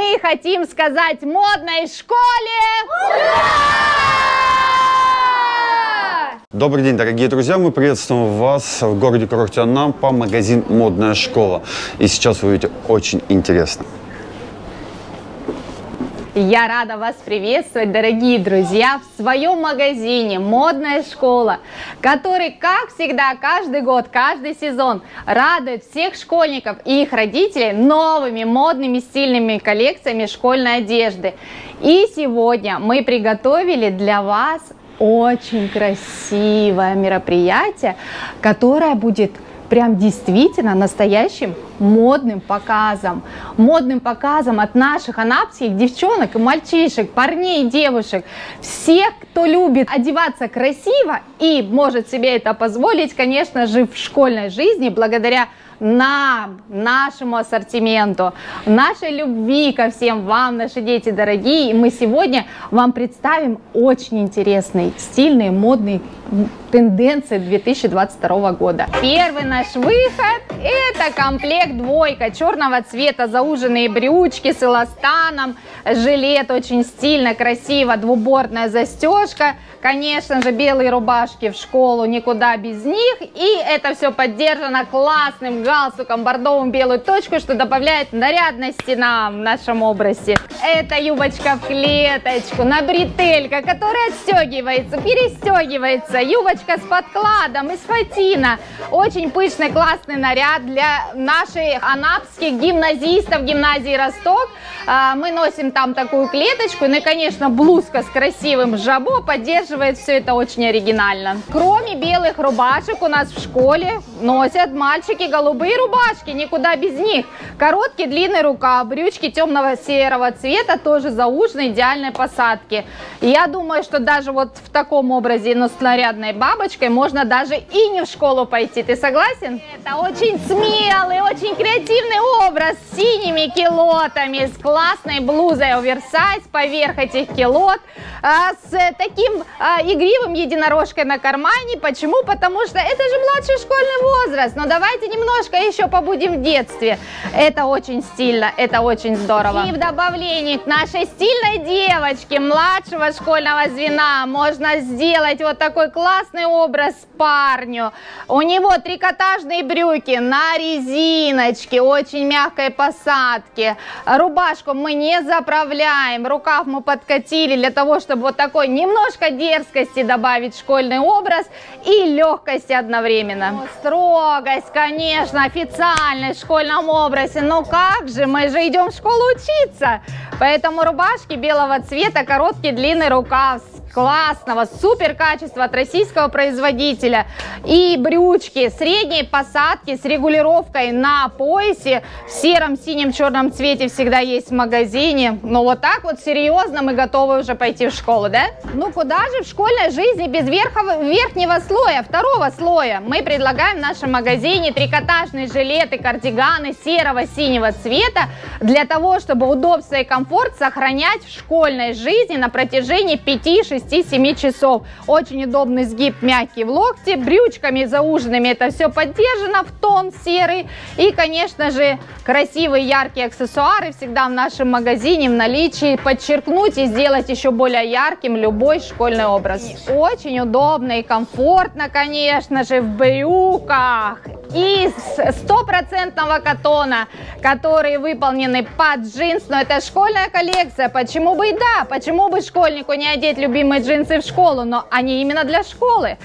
мы хотим сказать модной школе Добрый день, дорогие друзья! Мы приветствуем вас в городе Курортианам по магазин «Модная школа». И сейчас вы увидите очень интересно. Я рада вас приветствовать, дорогие друзья, в своем магазине «Модная школа», который, как всегда, каждый год, каждый сезон радует всех школьников и их родителей новыми модными стильными коллекциями школьной одежды. И сегодня мы приготовили для вас очень красивое мероприятие, которое будет прям действительно настоящим модным показом. Модным показом от наших анапских девчонок и мальчишек, парней и девушек. Всех, кто любит одеваться красиво и может себе это позволить, конечно же, в школьной жизни, благодаря нам, нашему ассортименту, нашей любви ко всем вам, наши дети дорогие. И мы сегодня вам представим очень интересный, стильный, модный тенденции 2022 года. Первый наш выход это комплект двойка черного цвета, зауженные брючки с эластаном, жилет очень стильно, красиво, двубортная застежка, конечно же белые рубашки в школу, никуда без них и это все поддержано классным галстуком, бордовым белую точку, что добавляет нарядности нам в нашем образе. Это юбочка в клеточку, на бретелька, которая отстегивается, перестегивается, юбочка с подкладом из фатина. Очень пышный, классный наряд для наших анапских гимназистов гимназии Росток. А, мы носим там такую клеточку. Ну и, конечно, блузка с красивым жабо поддерживает все это очень оригинально. Кроме белых рубашек у нас в школе носят мальчики голубые рубашки, никуда без них. Короткий длинный рукав, брючки темного серого цвета, тоже зауженной идеальной посадки. Я думаю, что даже вот в таком образе, но с нарядной бабочкой, можно даже и не в школу пойти. Ты согласен? Это очень смелый, очень креативный образ с синими килотами, с классной блузой оверсайз поверх этих килот, а, с таким а, игривым единорожкой на кармане. Почему? Потому что это же младший школьный возраст. Но давайте немножко еще побудем в детстве. Это очень стильно, это очень здорово. И в добавлении к нашей стильной девочке младшего школьного звена можно сделать вот такой классный образ парню. У него трикотажные брюки на резиночке, очень мягкой посадке. Рубашку мы не заправляем, рукав мы подкатили для того, чтобы вот такой немножко дерзкости добавить школьный образ и легкости одновременно. Строгость, конечно, официальность в школьном образе. Но как же, мы же идем в школу учиться. Поэтому рубашки белого цвета, короткий длинный рукав классного, супер качества от российского производителя. И брючки средней посадки с регулировкой на поясе в сером, синем, черном цвете всегда есть в магазине. Но вот так вот серьезно мы готовы уже пойти в школу, да? Ну куда же в школьной жизни без верхов, верхнего слоя, второго слоя? Мы предлагаем в нашем магазине трикотажные жилеты, кардиганы серого, синего цвета для того, чтобы удобство и комфорт сохранять в школьной жизни на протяжении 5-6 6-7 часов. Очень удобный сгиб, мягкий в локте, брючками зауженными это все поддержано в тон серый. И, конечно же, красивые яркие аксессуары всегда в нашем магазине в наличии. Подчеркнуть и сделать еще более ярким любой школьный образ. Очень удобно и комфортно, конечно же, в брюках из стопроцентного катона, которые выполнены под джинс. Но это школьная коллекция. Почему бы и да? Почему бы школьнику не одеть любимые джинсы в школу? Но они именно для школы.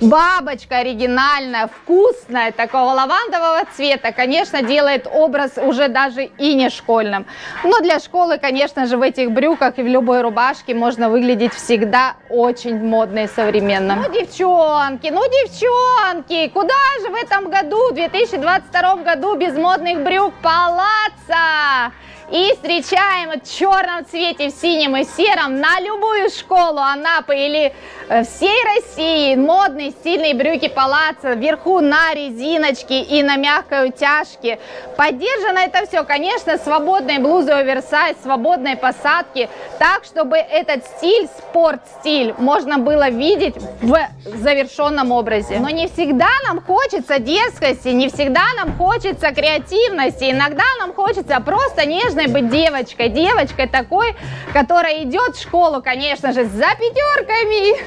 Бабочка оригинальная, вкусная, такого лавандового цвета, конечно, делает образ уже даже и не школьным. Но для школы, конечно же, в этих брюках и в любой рубашке можно выглядеть всегда очень модно и современно. Ну, девчонки, ну, девчонки, куда же в этом году в 2022 году без модных брюк палаца. И встречаем в черном цвете, в синем и сером на любую школу Анапы или э, всей России. Модные стильные брюки палаца, вверху на резиночке и на мягкой утяжке. Поддержано это все, конечно, свободной блузой оверсайз, свободной посадки, так, чтобы этот стиль, спорт-стиль, можно было видеть в завершенном образе. Но не всегда нам хочется дерзкости, не всегда нам хочется креативности, иногда нам хочется просто нежно модной быть девочкой. Девочкой такой, которая идет в школу, конечно же, за пятерками.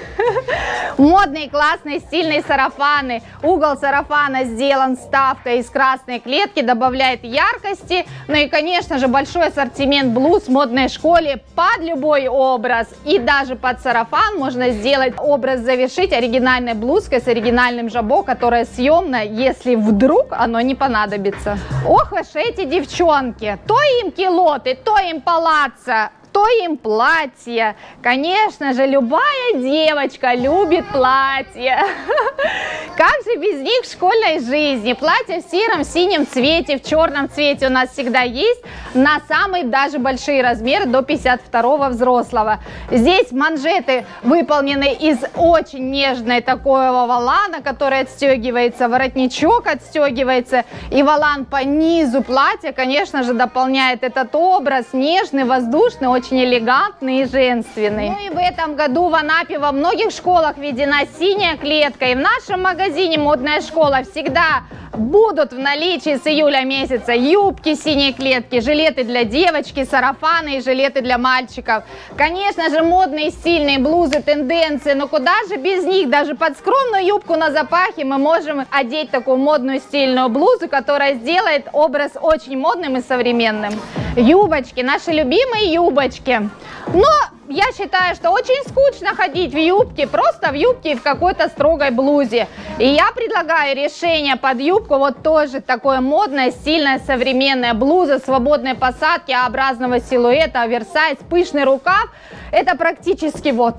Модные, классные, стильные сарафаны. Угол сарафана сделан ставкой из красной клетки, добавляет яркости. Ну и, конечно же, большой ассортимент блуз в модной школе под любой образ. И даже под сарафан можно сделать образ завершить оригинальной блузкой с оригинальным жабо, которое съемно, если вдруг оно не понадобится. Ох уж эти девчонки, то им килоты, то им палаца, что им платье? Конечно же, любая девочка любит платье. Как же без них в школьной жизни? Платье в сером, синем цвете, в черном цвете у нас всегда есть на самые даже большие размеры до 52 взрослого. Здесь манжеты выполнены из очень нежной такого валана, который отстегивается, воротничок отстегивается, и валан по низу платья, конечно же, дополняет этот образ нежный, воздушный, очень очень элегантный и женственный. Ну и в этом году в Анапе во многих школах введена синяя клетка. И в нашем магазине «Модная школа» всегда будут в наличии с июля месяца юбки синей клетки, жилеты для девочки, сарафаны и жилеты для мальчиков. Конечно же, модные стильные блузы, тенденции, но куда же без них? Даже под скромную юбку на запахе мы можем одеть такую модную стильную блузу, которая сделает образ очень модным и современным. Юбочки, наши любимые юбочки. Но я считаю, что очень скучно ходить в юбке, просто в юбке и в какой-то строгой блузе. И я предлагаю решение под юбку, вот тоже такое модное, стильное, современное блуза, свободной посадки, образного силуэта, оверсайз, пышный рукав. Это практически вот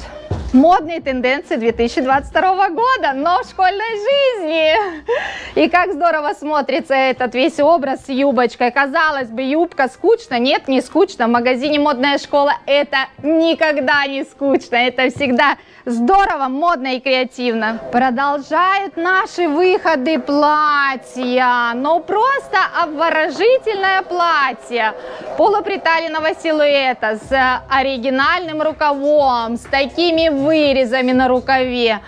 модные тенденции 2022 года, но в школьной жизни. И как здорово смотрится этот весь образ с юбочкой. Казалось бы, юбка скучно. Нет, не скучно. В магазине «Модная школа» это никогда не скучно. Это всегда здорово, модно и креативно. Продолжают наши выходы платья. но просто обворожительное платье полуприталенного силуэта с оригинальным рукавом, с такими вырезами на рукаве.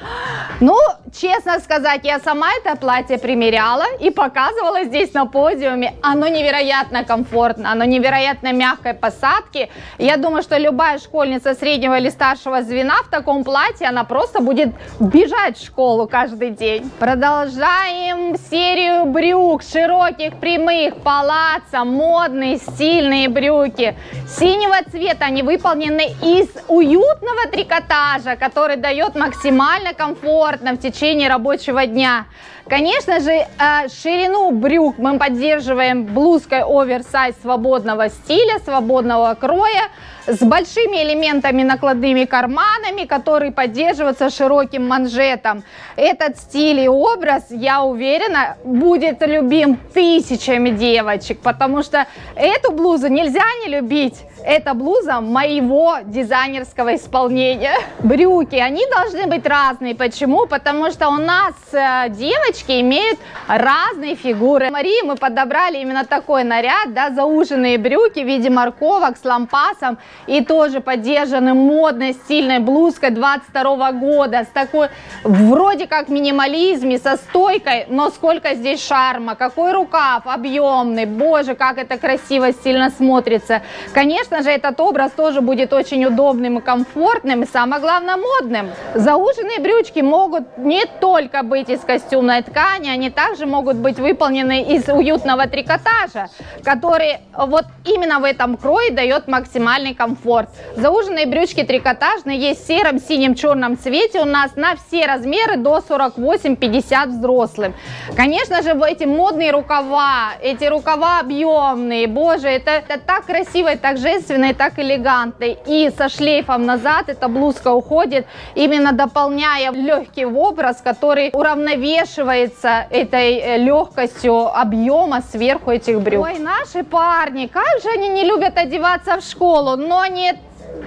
Ну, честно сказать, я сама это платье примеряла и показывала здесь на подиуме. Оно невероятно комфортно, оно невероятно мягкой посадки. Я думаю, что любая школьница среднего или старшего звена в таком платье, она просто будет бежать в школу каждый день. Продолжаем серию брюк, широких, прямых, палаца, модные, стильные брюки. Синего цвета они выполнены из уютного трикотажа, который дает максимально комфортно в течение рабочего дня. Конечно же, э, ширину брюк мы поддерживаем блузкой оверсайз свободного стиля, свободного кроя, с большими элементами накладными карманами, которые поддерживаются широким манжетом. Этот стиль и образ, я уверена, будет любим тысячами девочек, потому что эту блузу нельзя не любить. Это блуза моего дизайнерского исполнения. Брюки, они должны быть разные. Почему? Потому что у нас э, девочки имеют разные фигуры. Марии мы подобрали именно такой наряд, да, зауженные брюки в виде морковок с лампасом и тоже поддержаны модной стильной блузкой 22 года с такой вроде как минимализме, со стойкой, но сколько здесь шарма, какой рукав объемный, боже, как это красиво, стильно смотрится. Конечно же, этот образ тоже будет очень удобным и комфортным, и самое главное, модным. Зауженные брючки могут не только быть из костюмной ткани, они также могут быть выполнены из уютного трикотажа, который вот именно в этом крое дает максимальный комфорт. Зауженные брючки трикотажные есть в сером, синем, черном цвете у нас на все размеры до 48-50 взрослым. Конечно же, эти модные рукава, эти рукава объемные, боже, это, это так красиво и так женственно, и так элегантно. И со шлейфом назад эта блузка уходит, именно дополняя легкий образ, который уравновешивается этой э, легкостью объема сверху этих брюк. Ой, наши парни, как же они не любят одеваться в школу, но они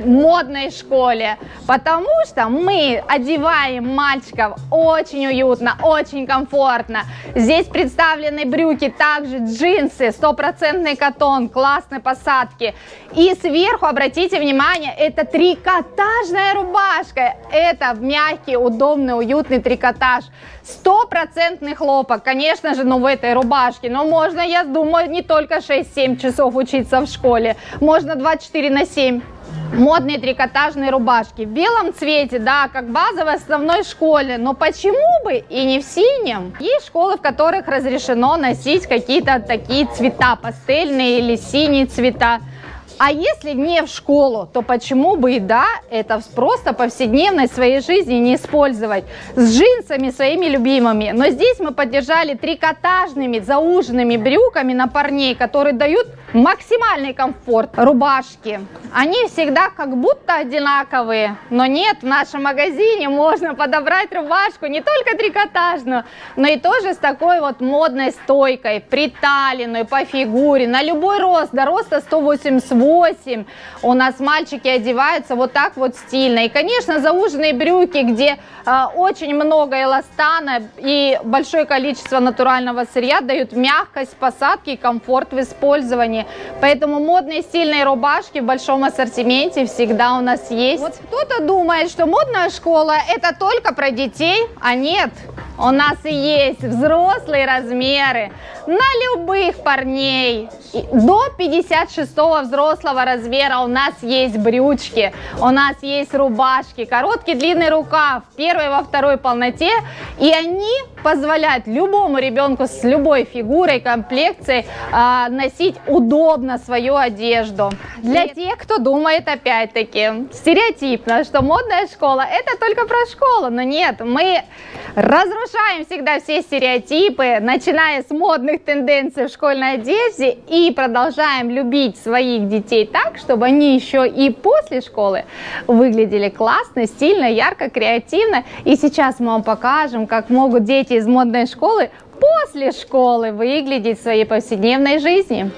модной школе, потому что мы одеваем мальчиков очень уютно, очень комфортно. Здесь представлены брюки, также джинсы, стопроцентный катон, классной посадки. И сверху, обратите внимание, это трикотажная рубашка. Это мягкий, удобный, уютный трикотаж. Стопроцентный хлопок, конечно же, ну в этой рубашке. Но можно, я думаю, не только 6-7 часов учиться в школе. Можно 24 на 7 модные трикотажные рубашки в белом цвете, да, как базовой основной школе, но почему бы и не в синем? Есть школы, в которых разрешено носить какие-то такие цвета, пастельные или синие цвета. А если не в школу, то почему бы и да, это просто повседневной своей жизни не использовать. С джинсами своими любимыми. Но здесь мы поддержали трикотажными зауженными брюками на парней, которые дают максимальный комфорт. Рубашки. Они всегда как будто одинаковые, но нет, в нашем магазине можно подобрать рубашку не только трикотажную, но и тоже с такой вот модной стойкой, приталенную по фигуре, на любой рост, до роста 188. У нас мальчики одеваются вот так вот стильно. И, конечно, зауженные брюки, где э, очень много эластана и большое количество натурального сырья дают мягкость посадки и комфорт в использовании. Поэтому модные стильные рубашки в большом ассортименте всегда у нас есть. Вот кто-то думает, что модная школа это только про детей, а нет. У нас и есть взрослые размеры на любых парней. До 56 взрослого размера. У нас есть брючки, у нас есть рубашки, короткий длинный рукав первой во второй полноте. И они позволяют любому ребенку с любой фигурой, комплекцией э, носить удобно свою одежду. Для тех, кто думает опять-таки стереотипно, что модная школа это только про школу, но нет, мы разрушаем всегда все стереотипы, начиная с модных тенденций в школьной одежде и продолжаем любить своих детей так, чтобы они еще и после школы выглядели классно, стильно, ярко, креативно. И сейчас мы вам покажем, как могут дети из модной школы после школы выглядеть в своей повседневной жизни.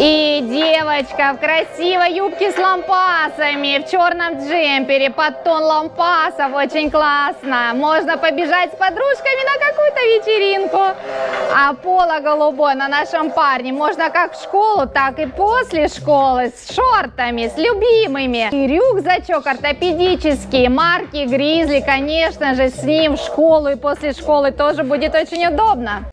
И девочка в красивой юбке с лампасами, в черном джемпере, под тон лампасов, очень классно. Можно побежать с подружками на какую-то вечеринку. А поло голубое на нашем парне можно как в школу, так и после школы, с шортами, с любимыми. И рюкзачок ортопедический, марки Гризли, конечно же, с ним в школу и после школы тоже будет очень удобно.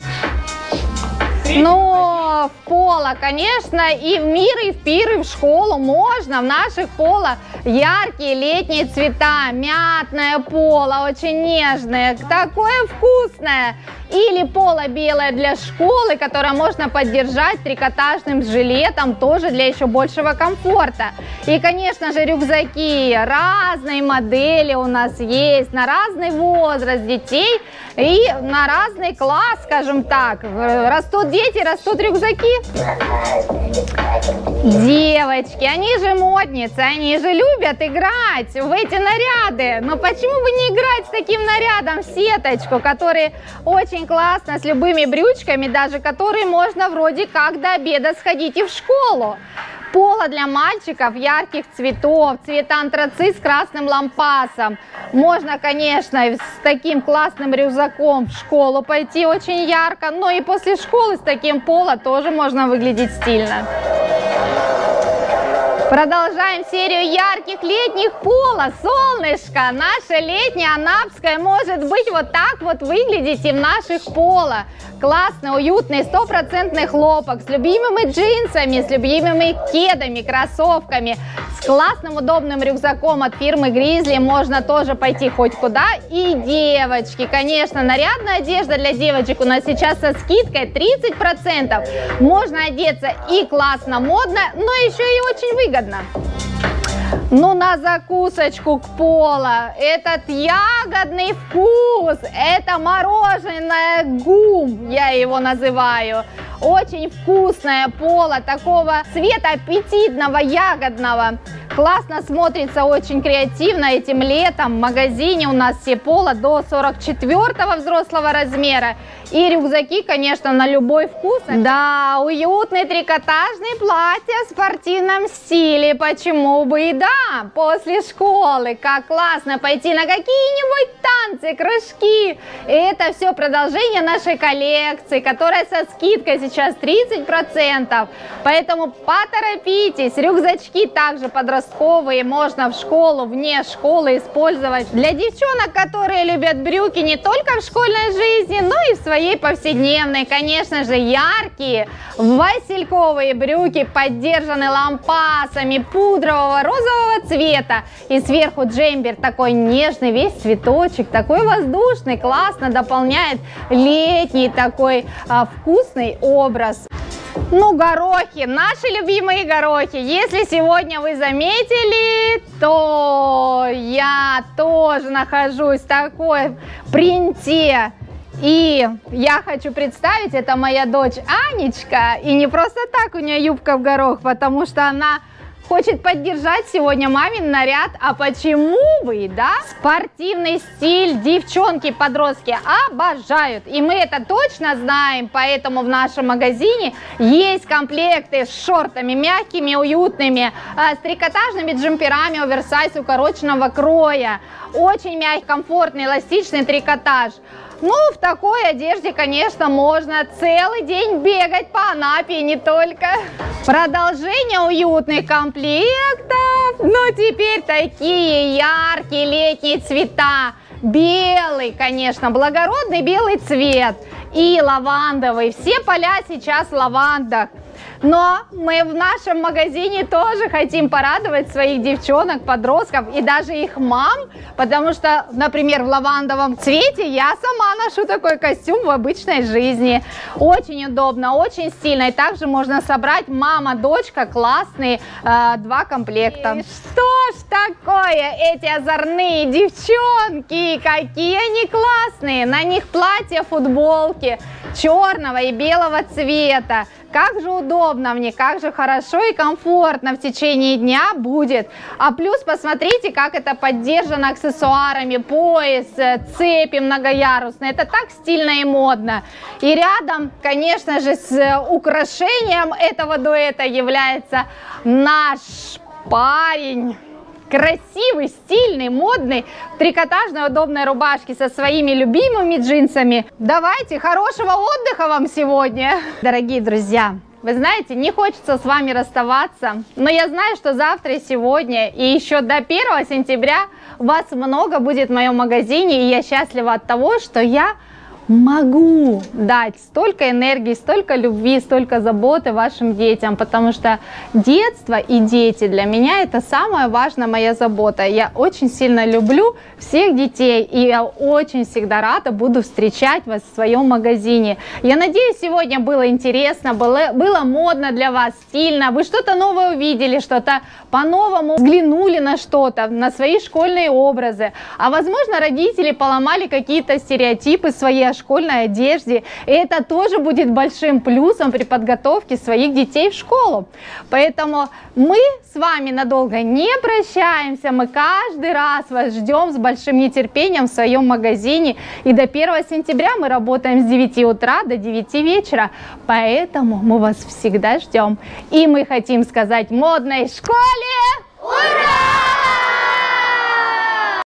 Но в поло, конечно, и в мир, и в пир, и в школу можно. В наших поло яркие летние цвета, мятное поло, очень нежное, такое вкусное. Или поло белое для школы, которое можно поддержать трикотажным жилетом, тоже для еще большего комфорта. И, конечно же, рюкзаки разной модели у нас есть, на разный возраст детей и на разный класс, скажем так. Растут дети, растут рюкзаки. Девочки, они же модницы, они же любят играть в эти наряды. Но почему бы не играть с таким нарядом в сеточку, который очень классно, с любыми брючками, даже которые можно вроде как до обеда сходить и в школу. Поло для мальчиков ярких цветов, цвета антрацит с красным лампасом. Можно, конечно, с таким классным рюкзаком в школу пойти очень ярко, но и после школы с таким поло тоже можно выглядеть стильно. Продолжаем серию ярких летних пола. Солнышко, наше летнее анапское может быть вот так вот выглядеть и в наших поло. Классный, уютный, стопроцентный хлопок с любимыми джинсами, с любимыми кедами, кроссовками, с классным удобным рюкзаком от фирмы Grizzly можно тоже пойти хоть куда. И девочки, конечно, нарядная одежда для девочек у нас сейчас со скидкой 30%. Можно одеться и классно, модно, но еще и очень выгодно одна. Ну, на закусочку к пола. Этот ягодный вкус, это мороженое гум, я его называю. очень вкусное поло, такого цвета аппетитного, ягодного. Классно смотрится, очень креативно этим летом. В магазине у нас все пола до 44 взрослого размера. И рюкзаки, конечно, на любой вкус. Да, уютные трикотажные платья в спортивном стиле. Почему бы и да, после школы. Как классно пойти на какие-нибудь танцы, кружки. И это все продолжение нашей коллекции, которая со скидкой сейчас 30%. Поэтому поторопитесь. Рюкзачки также подростковые можно в школу, вне школы использовать. Для девчонок, которые любят брюки не только в школьной жизни, но и в своей повседневной, конечно же, яркие васильковые брюки поддержаны лампасами пудрового розового цвета. И сверху джембер такой нежный, весь цветочек, такой воздушный, классно дополняет летний такой а, вкусный образ. Ну, горохи, наши любимые горохи. Если сегодня вы заметили, то я тоже нахожусь в такой принте и я хочу представить, это моя дочь Анечка. И не просто так у нее юбка в горох, потому что она хочет поддержать сегодня мамин наряд. А почему вы, да? Спортивный стиль девчонки, подростки обожают. И мы это точно знаем, поэтому в нашем магазине есть комплекты с шортами мягкими, уютными, а, с трикотажными джемперами оверсайз укороченного кроя. Очень мягкий, комфортный, эластичный трикотаж. Ну, в такой одежде, конечно, можно целый день бегать по Анапе, не только. Продолжение уютных комплектов, но теперь такие яркие летние цвета. Белый, конечно, благородный белый цвет и лавандовый. Все поля сейчас лавандах. Но мы в нашем магазине тоже хотим порадовать своих девчонок, подростков и даже их мам, потому что, например, в лавандовом цвете я сама ношу такой костюм в обычной жизни. Очень удобно, очень стильно. И также можно собрать мама-дочка классные э, два комплекта. И что ж такое эти озорные девчонки, какие они классные. На них платья, футболки черного и белого цвета. Как же удобно мне, как же хорошо и комфортно в течение дня будет. А плюс посмотрите, как это поддержано аксессуарами, пояс, э, цепи многоярусные. Это так стильно и модно. И рядом, конечно же, с украшением этого дуэта является наш парень красивый, стильный, модный, трикотажной удобной рубашки со своими любимыми джинсами. Давайте, хорошего отдыха вам сегодня! Дорогие друзья, вы знаете, не хочется с вами расставаться, но я знаю, что завтра и сегодня, и еще до 1 сентября вас много будет в моем магазине, и я счастлива от того, что я могу дать столько энергии, столько любви, столько заботы вашим детям, потому что детство и дети для меня это самая важная моя забота. Я очень сильно люблю всех детей, и я очень всегда рада буду встречать вас в своем магазине. Я надеюсь, сегодня было интересно, было, было модно для вас, стильно, вы что-то новое увидели, что-то по-новому взглянули на что-то, на свои школьные образы. А возможно, родители поломали какие-то стереотипы свои школьной одежде. И это тоже будет большим плюсом при подготовке своих детей в школу. Поэтому мы с вами надолго не прощаемся. Мы каждый раз вас ждем с большим нетерпением в своем магазине. И до 1 сентября мы работаем с 9 утра до 9 вечера. Поэтому мы вас всегда ждем. И мы хотим сказать модной школе Ура!